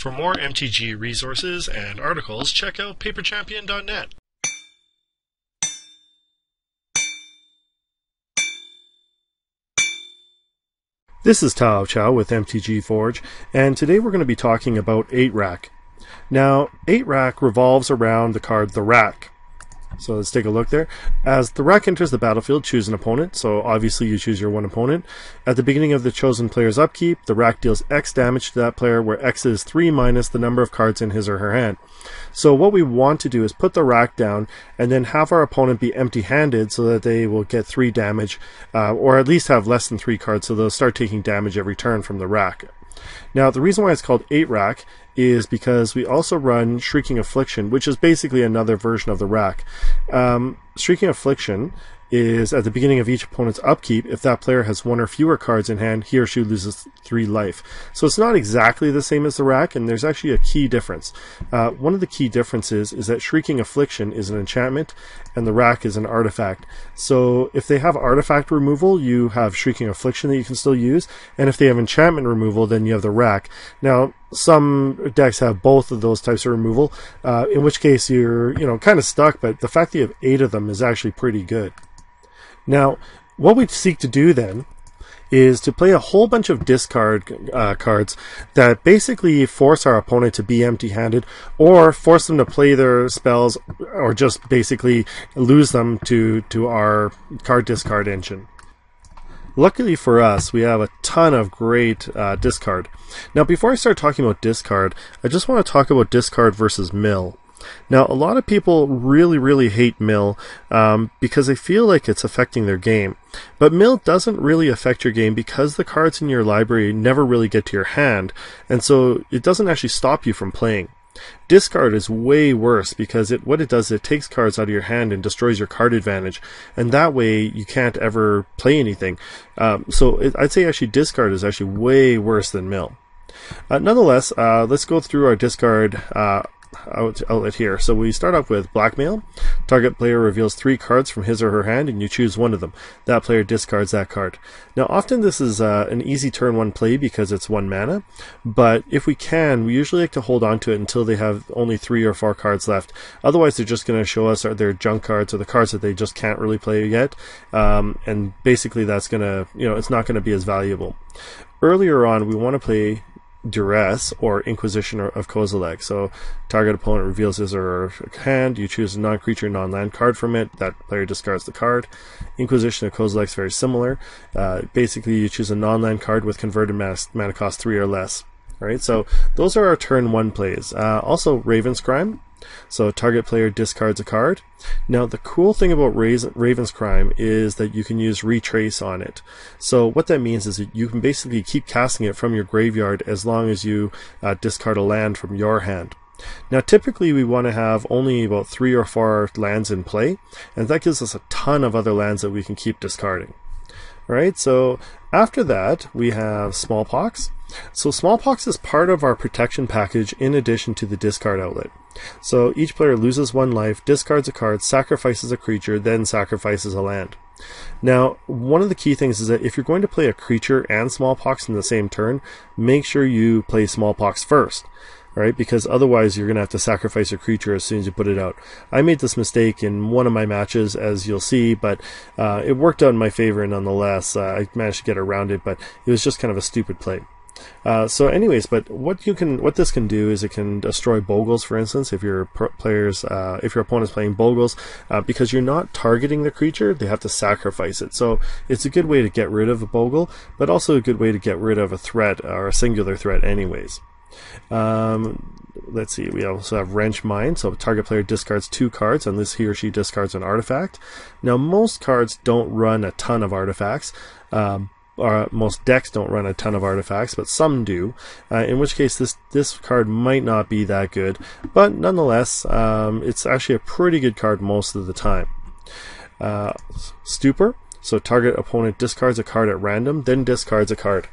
For more MTG resources and articles, check out paperchampion.net. This is Tao Chow with MTG Forge, and today we're going to be talking about 8 Rack. Now, 8 Rack revolves around the card The Rack. So let's take a look there. As the rack enters the battlefield, choose an opponent. So obviously you choose your one opponent. At the beginning of the chosen player's upkeep, the rack deals X damage to that player, where X is 3 minus the number of cards in his or her hand. So what we want to do is put the rack down and then have our opponent be empty-handed so that they will get 3 damage, uh, or at least have less than 3 cards, so they'll start taking damage every turn from the rack. Now, the reason why it's called 8 rack is because we also run Shrieking Affliction, which is basically another version of the rack. Um, Shrieking Affliction is at the beginning of each opponent's upkeep. If that player has one or fewer cards in hand, he or she loses three life. So it's not exactly the same as the rack, and there's actually a key difference. Uh, one of the key differences is that Shrieking Affliction is an enchantment, and the rack is an artifact. So if they have artifact removal, you have Shrieking Affliction that you can still use, and if they have enchantment removal, then you have the rack. Now, some decks have both of those types of removal, uh, in which case you're, you know, kind of stuck, but the fact that you have eight of them is actually pretty good. Now, what we seek to do then is to play a whole bunch of discard uh, cards that basically force our opponent to be empty handed or force them to play their spells or just basically lose them to, to our card discard engine. Luckily for us, we have a ton of great uh, discard. Now, before I start talking about discard, I just want to talk about discard versus mill. Now, a lot of people really, really hate Mill um, because they feel like it's affecting their game. But Mill doesn't really affect your game because the cards in your library never really get to your hand, and so it doesn't actually stop you from playing. Discard is way worse because it what it does is it takes cards out of your hand and destroys your card advantage, and that way you can't ever play anything. Um, so it, I'd say actually discard is actually way worse than mill. Uh, nonetheless, uh, let's go through our discard uh, outlet here. So we start off with blackmail. Target player reveals three cards from his or her hand, and you choose one of them. That player discards that card. Now, often this is uh, an easy turn one play because it's one mana, but if we can, we usually like to hold on to it until they have only three or four cards left. Otherwise, they're just going to show us their junk cards or the cards that they just can't really play yet, um, and basically that's going to, you know, it's not going to be as valuable. Earlier on, we want to play duress or inquisition of Kozilek. So target opponent reveals his or her hand. You choose a non-creature, non-land card from it. That player discards the card. Inquisition of Kozilek is very similar. Uh, basically, you choose a non-land card with converted mana, mana cost three or less. All right, so those are our turn one plays. Uh, also, Raven's Crime. So target player discards a card. Now the cool thing about Raven's Crime is that you can use retrace on it. So what that means is that you can basically keep casting it from your graveyard as long as you uh, discard a land from your hand. Now, typically, we want to have only about three or four lands in play, and that gives us a ton of other lands that we can keep discarding. All right, So, after that, we have Smallpox. So, Smallpox is part of our protection package in addition to the discard outlet. So each player loses one life, discards a card, sacrifices a creature, then sacrifices a land. Now, one of the key things is that if you're going to play a creature and smallpox in the same turn, make sure you play smallpox first. Right, because otherwise you're going to have to sacrifice your creature as soon as you put it out. I made this mistake in one of my matches, as you'll see, but uh, it worked out in my favor nonetheless. Uh, I managed to get around it, but it was just kind of a stupid play. Uh, so, anyways, but what you can, what this can do is it can destroy Bogles, for instance, if your players, uh, if your opponent is playing Bogles, uh, because you're not targeting the creature, they have to sacrifice it. So, it's a good way to get rid of a Bogle, but also a good way to get rid of a threat or a singular threat, anyways. Um, let's see, we also have Wrench Mind. So target player discards two cards, unless he or she discards an artifact. Now, most cards don't run a ton of artifacts. Um, uh, most decks don't run a ton of artifacts, but some do. Uh, in which case, this this card might not be that good, but nonetheless, um, it's actually a pretty good card most of the time. Uh, Stupor. So target opponent discards a card at random, then discards a card.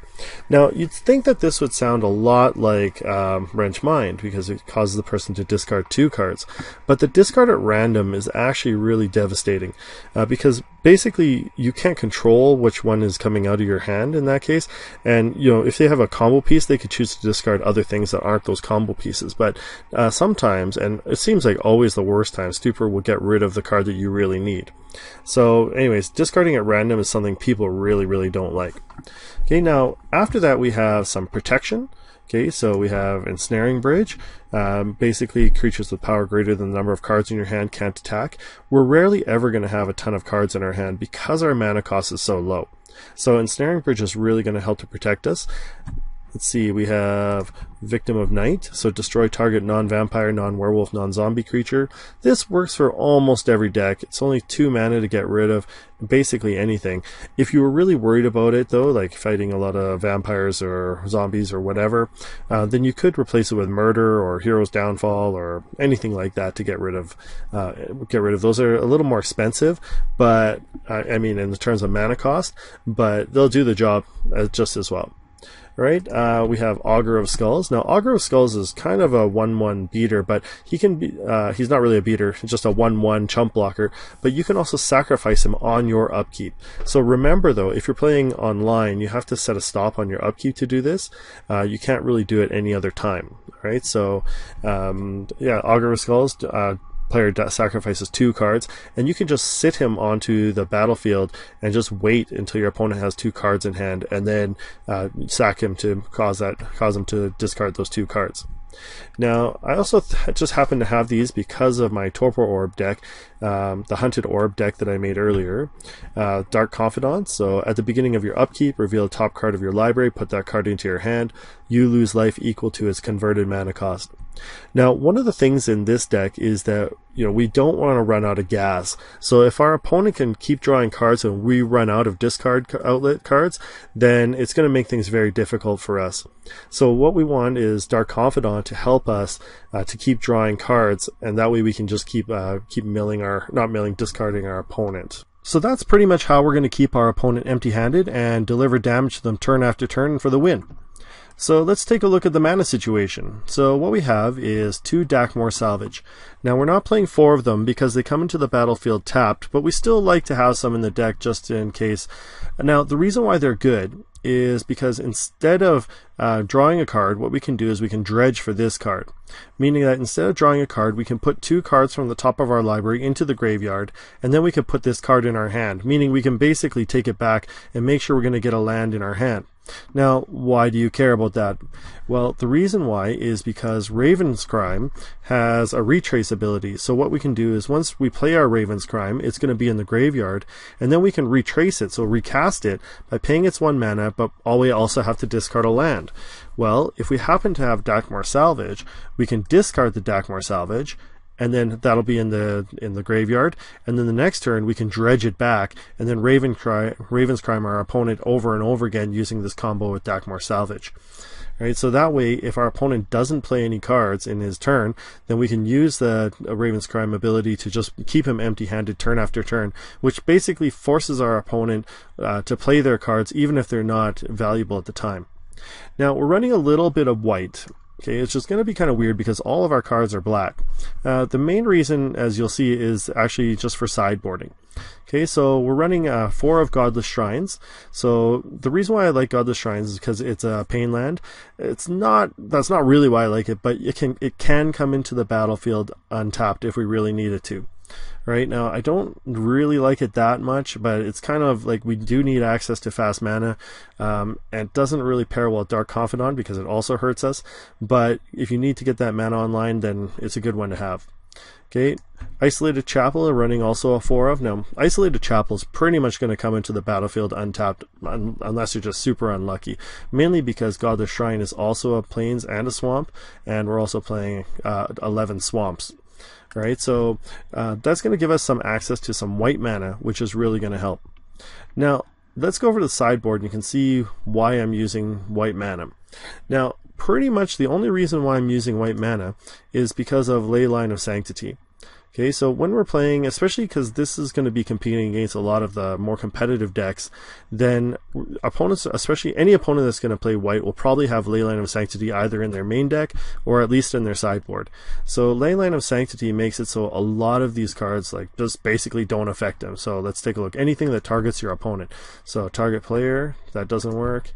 Now, you'd think that this would sound a lot like um, Wrench Mind because it causes the person to discard two cards. But the discard at random is actually really devastating uh, because basically you can't control which one is coming out of your hand in that case. And, you know, if they have a combo piece, they could choose to discard other things that aren't those combo pieces. But uh, sometimes, and it seems like always the worst time, Stupor will get rid of the card that you really need. So, anyways, discarding at random is something people really, really don't like. Okay, now after that we have some protection. Okay, so we have Ensnaring Bridge. Um, basically, creatures with power greater than the number of cards in your hand can't attack. We're rarely ever going to have a ton of cards in our hand because our mana cost is so low. So Ensnaring Bridge is really going to help to protect us. Let's see, we have Victim of Night, so destroy target non-vampire, non-werewolf, non-zombie creature. This works for almost every deck. It's only two mana to get rid of basically anything. If you were really worried about it though, like fighting a lot of vampires or zombies or whatever, uh, then you could replace it with Murder or Hero's Downfall or anything like that to get rid of uh, get rid of. Those are a little more expensive, but I mean in terms of mana cost, but they'll do the job uh, just as well right? Uh, we have Augur of Skulls. Now, Augur of Skulls is kind of a 1-1 beater, but he can be, uh, he's not really a beater, just a 1-1 chump blocker, but you can also sacrifice him on your upkeep. So remember though, if you're playing online, you have to set a stop on your upkeep to do this. Uh, you can't really do it any other time, right? So, um, yeah, Augur of Skulls, uh, player sacrifices two cards, and you can just sit him onto the battlefield and just wait until your opponent has two cards in hand, and then uh, sack him to cause that cause him to discard those two cards. Now, I also th- just happen to have these because of my Torpor Orb deck, um, the Hunted Orb deck that I made earlier. Uh, Dark Confidant. So at the beginning of your upkeep, reveal the top card of your library, put that card into your hand. You lose life equal to its converted mana cost. Now, one of the things in this deck is that you know we don't want to run out of gas. So if our opponent can keep drawing cards and we run out of discard outlet cards, then it's going to make things very difficult for us. So what we want is Dark Confidant to help us uh, to keep drawing cards, and that way we can just keep uh, keep milling our not milling discarding our opponent. So that's pretty much how we're going to keep our opponent empty-handed and deliver damage to them turn after turn for the win. So let's take a look at the mana situation. So what we have is two Dakmor Salvage. Now we're not playing four of them because they come into the battlefield tapped, but we still like to have some in the deck just in case. Now the reason why they're good is because instead of uh, drawing a card, what we can do is we can dredge for this card. Meaning that instead of drawing a card, we can put two cards from the top of our library into the graveyard, and then we can put this card in our hand. Meaning we can basically take it back and make sure we're going to get a land in our hand. Now, why do you care about that? Well, the reason why is because Raven's Crime has a retrace ability. So what we can do is once we play our Raven's Crime, it's going to be in the graveyard, and then we can retrace it, so recast it by paying its one mana, but all we also have to discard a land. Well, if we happen to have Dakmor Salvage, we can discard the Dakmor Salvage, and then that'll be in the in the graveyard. And then the next turn we can dredge it back, and then Raven Cry, Raven's Crime our opponent over and over again using this combo with Dakmor Salvage. Right, so that way, if our opponent doesn't play any cards in his turn, then we can use the Raven's Crime ability to just keep him empty-handed turn after turn, which basically forces our opponent uh, to play their cards even if they're not valuable at the time. Now we're running a little bit of white, Okay, it's just going to be kind of weird because all of our cards are black. Uh, the main reason, as you'll see, is actually just for sideboarding. Okay, so we're running uh, four of Godless Shrines. So the reason why I like Godless Shrines is because it's a pain land. It's not, that's not really why I like it, but it can, it can come into the battlefield untapped if we really need it to right? Now i don't really like it that much but it's kind of like we do need access to fast mana. Um, and it doesn't really pair well with dark confidant because it also hurts us. But if you need to get that mana online then it's a good one to have. Okay isolated chapel are running also a four of. Now isolated chapel is pretty much going to come into the battlefield untapped un- unless you're just super unlucky. Mainly because godless shrine is also a plains and a swamp and we're also playing uh, 11 swamps right? So uh, that's going to give us some access to some white mana, which is really going to help. Now, let's go over to the sideboard and you can see why I'm using white mana. Now, pretty much the only reason why I'm using white mana is because of Leyline of Sanctity. Okay, so when we're playing, especially because this is going to be competing against a lot of the more competitive decks, then opponents, especially any opponent that's going to play white, will probably have Leyline of Sanctity either in their main deck or at least in their sideboard. So Leyline of Sanctity makes it so a lot of these cards like just basically don't affect them. So let's take a look. Anything that targets your opponent. So target player, that doesn't work.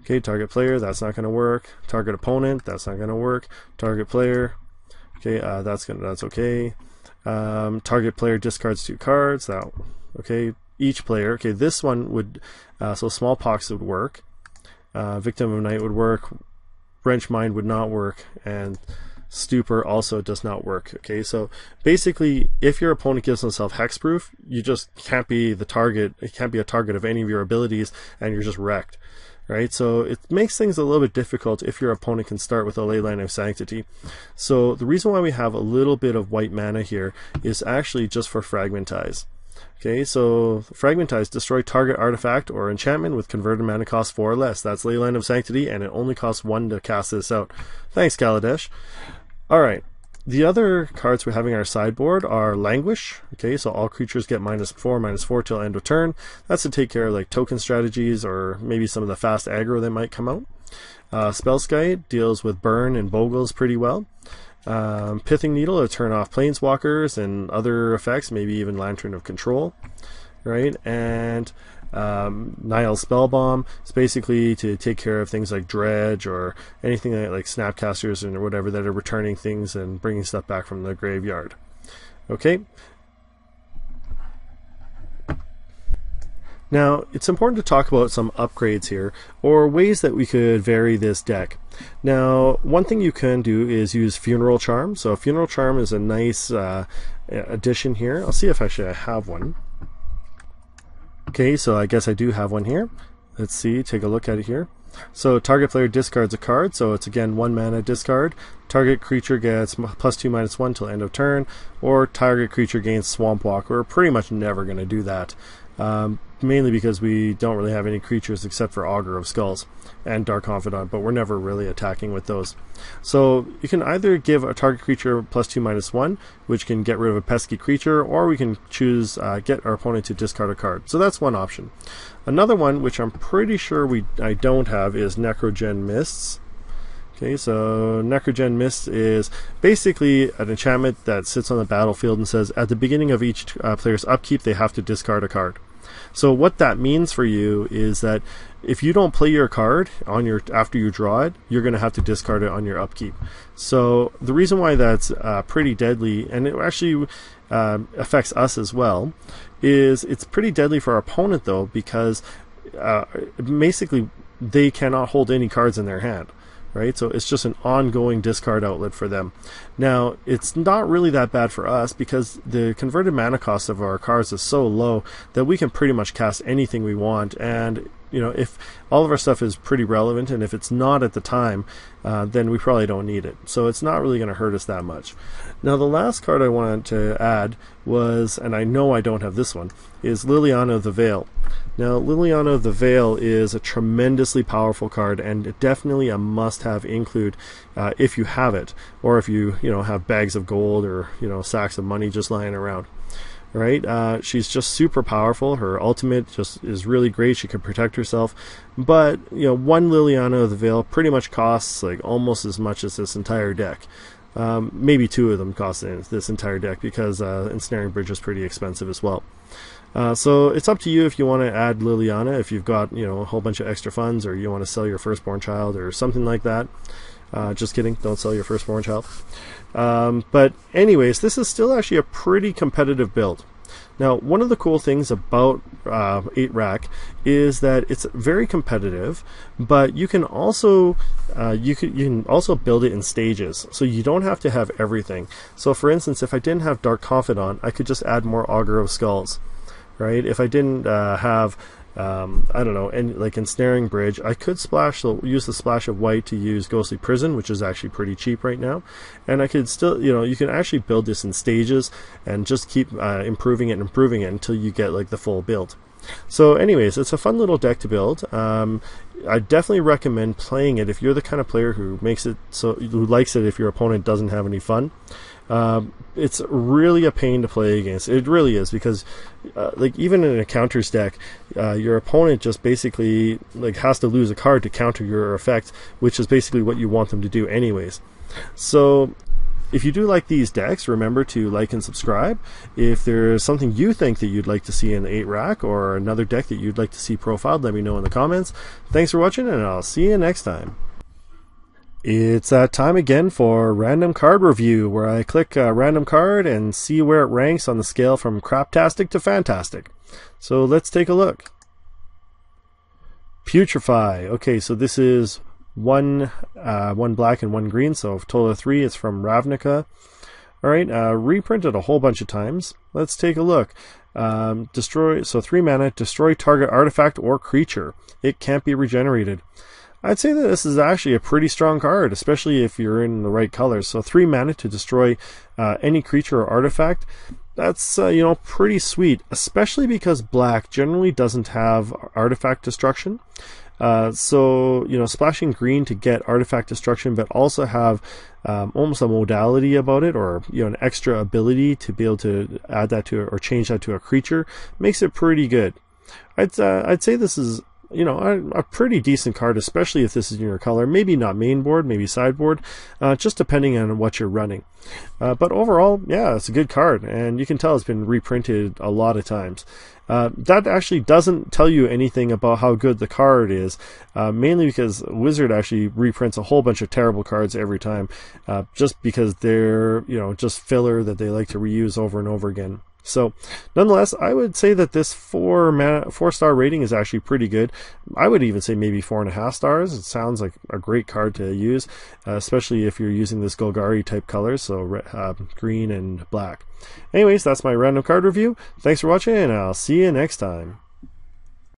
Okay, target player, that's not going to work. Target opponent, that's not going to work. Target player, okay, uh, that's gonna that's okay. Um, target player discards two cards. That okay. Each player. Okay, this one would uh, so smallpox would work. Uh, victim of night would work. Wrench mind would not work, and stupor also does not work. Okay, so basically, if your opponent gives himself hexproof, you just can't be the target. It can't be a target of any of your abilities, and you're just wrecked right? So it makes things a little bit difficult if your opponent can start with a Leyline of Sanctity. So the reason why we have a little bit of white mana here is actually just for Fragmentize. Okay, so Fragmentize, destroy target artifact or enchantment with converted mana cost 4 or less. That's Leyline of Sanctity, and it only costs 1 to cast this out. Thanks, Kaladesh. Alright, the other cards we're having in our sideboard are Languish. Okay, so all creatures get minus four, minus four till end of turn. That's to take care of like token strategies or maybe some of the fast aggro that might come out. Uh, Spellskite deals with burn and bogles pretty well. Um, Pithing Needle to turn off planeswalkers and other effects, maybe even Lantern of Control, right? And um, Nihil Spellbomb is basically to take care of things like dredge or anything like, like snapcasters and whatever that are returning things and bringing stuff back from the graveyard. Okay. Now, it's important to talk about some upgrades here, or ways that we could vary this deck. Now, one thing you can do is use Funeral Charm. So, Funeral Charm is a nice uh, addition here. I'll see if actually I have one. Okay, so I guess I do have one here. Let's see, take a look at it here. So target player discards a card, so it's again one mana discard. Target creature gets plus two minus one till end of turn, or target creature gains Swamp Walk. We're pretty much never going to do that. Um, mainly because we don't really have any creatures except for Augur of Skulls and Dark Confidant, but we're never really attacking with those. So you can either give a target creature plus 2 minus 1, which can get rid of a pesky creature, or we can choose uh, get our opponent to discard a card. So that's one option. Another one, which I'm pretty sure we I don't have, is Necrogen Mists. Okay, so Necrogen Mist is basically an enchantment that sits on the battlefield and says at the beginning of each uh, player's upkeep, they have to discard a card. So what that means for you is that if you don't play your card on your after you draw it, you're going to have to discard it on your upkeep. So the reason why that's uh, pretty deadly, and it actually uh, affects us as well, is it's pretty deadly for our opponent though because uh, basically they cannot hold any cards in their hand right? So it's just an ongoing discard outlet for them. Now, it's not really that bad for us because the converted mana cost of our cards is so low that we can pretty much cast anything we want and you know, if all of our stuff is pretty relevant, and if it's not at the time, uh, then we probably don't need it. So it's not really going to hurt us that much. Now, the last card I wanted to add was, and I know I don't have this one, is Liliana of the Veil. Now, Liliana the Veil is a tremendously powerful card and definitely a must-have include uh, if you have it, or if you you know have bags of gold or you know sacks of money just lying around right? Uh, she's just super powerful. Her ultimate just is really great. She can protect herself. But, you know, one Liliana of the Veil pretty much costs like almost as much as this entire deck. Um, maybe two of them cost this entire deck because uh, Ensnaring Bridge is pretty expensive as well. Uh, so it's up to you if you want to add Liliana, if you've got you know a whole bunch of extra funds, or you want to sell your firstborn child, or something like that. Uh, just kidding, don't sell your firstborn child. Um, but anyways, this is still actually a pretty competitive build. Now, one of the cool things about uh, 8 Rack is that it's very competitive, but you can also uh, you can you can also build it in stages, so you don't have to have everything. So, for instance, if I didn't have Dark Confidant, I could just add more Augur of Skulls, right? If I didn't uh, have um, I don't know, and like ensnaring bridge, I could splash the, use the splash of white to use ghostly prison, which is actually pretty cheap right now, and I could still, you know, you can actually build this in stages and just keep uh, improving it and improving it until you get like the full build. So, anyways, it's a fun little deck to build. Um, I definitely recommend playing it if you're the kind of player who makes it so who likes it if your opponent doesn't have any fun. Um, it's really a pain to play against. It really is because, uh, like even in a counters deck, uh, your opponent just basically like has to lose a card to counter your effect, which is basically what you want them to do anyways. So if you do like these decks, remember to like and subscribe. If there's something you think that you'd like to see in the 8 rack or another deck that you'd like to see profiled, let me know in the comments. Thanks for watching, and I'll see you next time. It's that time again for random card review, where I click a random card and see where it ranks on the scale from craptastic to fantastic. So let's take a look. Putrefy. Okay, so this is one uh, one black and one green, so total of three. It's from Ravnica. All right, uh, reprinted a whole bunch of times. Let's take a look. Um, destroy so three mana. Destroy target artifact or creature. It can't be regenerated. I'd say that this is actually a pretty strong card, especially if you're in the right colors. So three mana to destroy uh, any creature or artifact. That's uh, you know pretty sweet, especially because black generally doesn't have artifact destruction. Uh, so you know, splashing green to get artifact destruction, but also have um, almost a modality about it, or you know, an extra ability to be able to add that to or change that to a creature, makes it pretty good. I'd uh, I'd say this is you know, a, a, pretty decent card, especially if this is in your color. Maybe not main board, maybe sideboard, uh, just depending on what you're running. Uh, but overall, yeah, it's a good card, and you can tell it's been reprinted a lot of times. Uh, that actually doesn't tell you anything about how good the card is, uh, mainly because Wizard actually reprints a whole bunch of terrible cards every time, uh, just because they're, you know, just filler that they like to reuse over and over again. So, nonetheless, I would say that this four man, four star rating is actually pretty good. I would even say maybe four and a half stars. It sounds like a great card to use, uh, especially if you're using this Golgari type colors, so uh, green and black. Anyways, that's my random card review. Thanks for watching, and I'll see you next time.